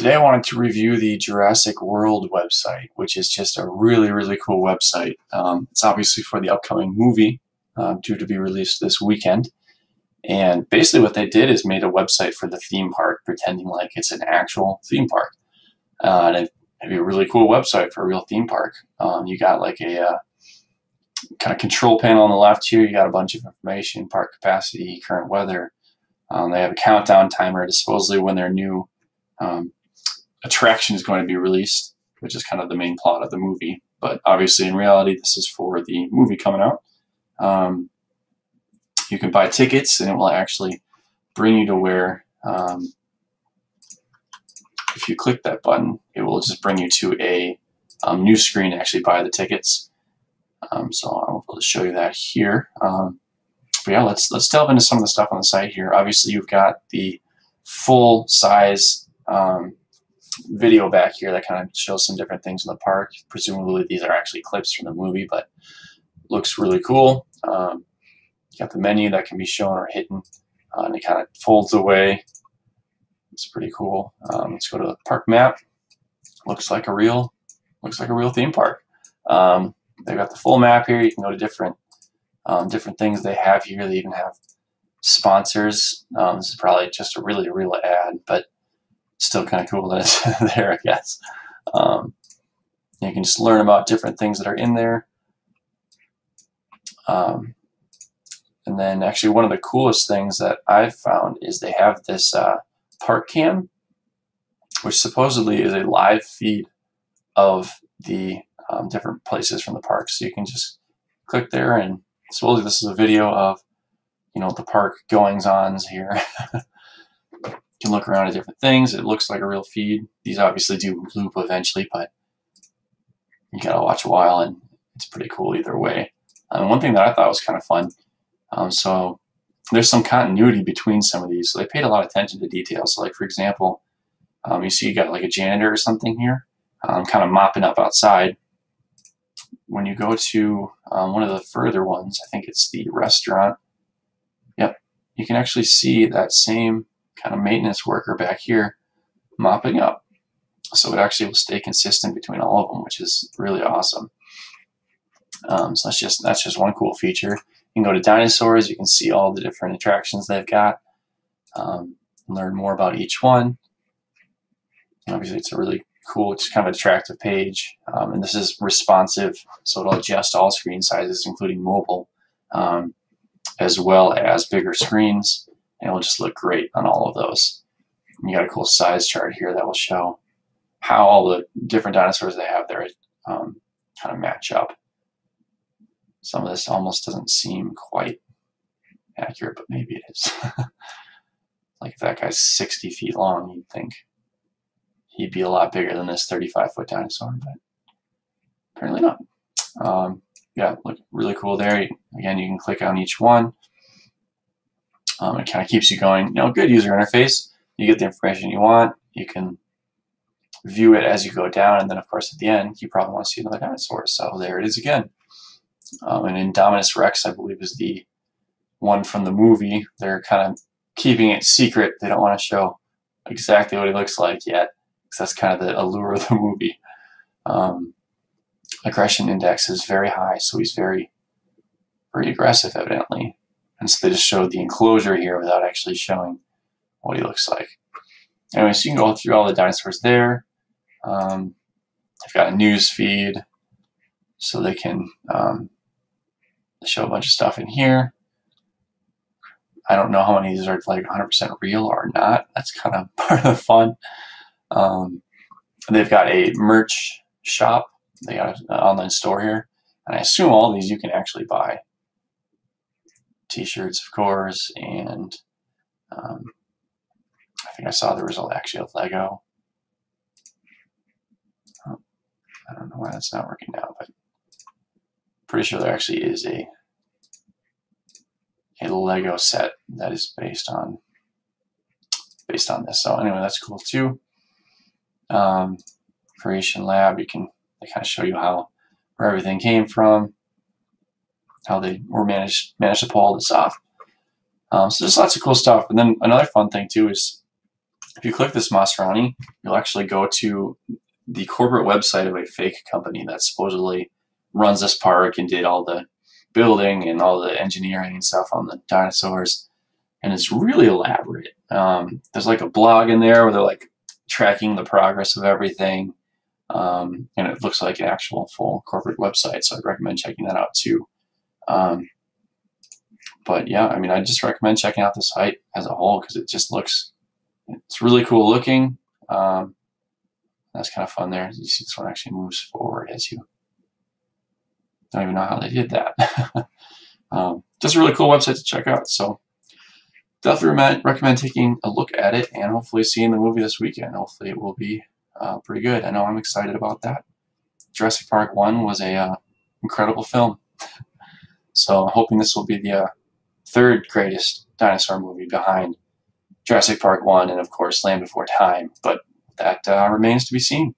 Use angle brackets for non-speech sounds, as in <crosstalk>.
Today I wanted to review the Jurassic World website, which is just a really, really cool website. Um, it's obviously for the upcoming movie uh, due to be released this weekend. And basically what they did is made a website for the theme park, pretending like it's an actual theme park. Uh, and it'd be a really cool website for a real theme park. Um, you got like a uh, kind of control panel on the left here. You got a bunch of information, park capacity, current weather. Um, they have a countdown timer supposedly when their new um, attraction is going to be released, which is kind of the main plot of the movie. But obviously, in reality, this is for the movie coming out. Um, you can buy tickets, and it will actually bring you to where, um, if you click that button, it will just bring you to a um, new screen to actually buy the tickets. Um, so I'm able to show you that here. Um, but yeah, let's let's delve into some of the stuff on the site here. Obviously, you've got the full size um, video back here that kind of shows some different things in the park. Presumably these are actually clips from the movie, but looks really cool. Um, got the menu that can be shown or hidden, uh, and it kind of folds away. It's pretty cool. Um, let's go to the park map. Looks like a real, looks like a real theme park. Um, they've got the full map here. You can go to different, um, different things they have here. They even have sponsors. Um, this is probably just a really real ad, but still kind of cool that it's <laughs> there, I guess. Um, you can just learn about different things that are in there. Um, and then actually one of the coolest things that I've found is they have this uh, park cam, which supposedly is a live feed of the um, different places from the park. So you can just click there and supposedly this is a video of, you know, the park goings ons here. <laughs> can look around at different things. It looks like a real feed. These obviously do loop eventually, but you gotta watch a while and it's pretty cool either way. And one thing that I thought was kind of fun, um, so there's some continuity between some of these. So they paid a lot of attention to details. So like for example, um, you see you got like a janitor or something here, um, kind of mopping up outside. When you go to um, one of the further ones, I think it's the restaurant. Yep, you can actually see that same kind of maintenance worker back here mopping up. So it actually will stay consistent between all of them, which is really awesome. Um, so that's just that's just one cool feature. You can go to dinosaurs. You can see all the different attractions they've got. Um, learn more about each one. Obviously, it's a really cool, it's kind of attractive page. Um, and this is responsive, so it'll adjust all screen sizes, including mobile, um, as well as bigger screens and it'll just look great on all of those. And you got a cool size chart here that will show how all the different dinosaurs they have there um, kind of match up. Some of this almost doesn't seem quite accurate, but maybe it is. <laughs> like if that guy's 60 feet long, you'd think he'd be a lot bigger than this 35 foot dinosaur, but apparently not. Um, yeah, look really cool there. Again, you can click on each one. Um, it kind of keeps you going. You know, good user interface. You get the information you want. You can view it as you go down, and then of course at the end you probably want to see another dinosaur. So there it is again. Um, and Indominus Rex, I believe, is the one from the movie. They're kind of keeping it secret. They don't want to show exactly what he looks like yet, because that's kind of the allure of the movie. Um, aggression index is very high, so he's very, very aggressive, evidently. And so they just showed the enclosure here without actually showing what he looks like. Anyway, so you can go through all the dinosaurs there. Um, they've got a news feed, so they can um, show a bunch of stuff in here. I don't know how many of these are like 100% real or not. That's kind of <laughs> part of the fun. Um, they've got a merch shop. They got an online store here. And I assume all these you can actually buy t-shirts, of course, and um, I think I saw there was actually a Lego. Oh, I don't know why that's not working now, but pretty sure there actually is a a Lego set that is based on based on this. So anyway, that's cool too. Um, Creation Lab, you can they kind of show you how where everything came from how they were managed managed to pull all this off. Um, so there's lots of cool stuff. And then another fun thing too is if you click this Masrani, you'll actually go to the corporate website of a fake company that supposedly runs this park and did all the building and all the engineering and stuff on the dinosaurs. And it's really elaborate. Um, there's like a blog in there where they're like tracking the progress of everything. Um, and it looks like an actual full corporate website. So I'd recommend checking that out too. Um, but yeah, I mean, I just recommend checking out the site as a whole because it just looks, it's really cool looking. Um, that's kind of fun there. You see this one actually moves forward as you, don't even know how they did that. <laughs> um, just a really cool website to check out. So definitely recommend taking a look at it and hopefully seeing the movie this weekend. Hopefully it will be uh, pretty good. I know I'm excited about that. Jurassic Park 1 was a uh, incredible film. So I'm hoping this will be the uh, third greatest dinosaur movie behind Jurassic Park 1 and, of course, Land Before Time. But that uh, remains to be seen.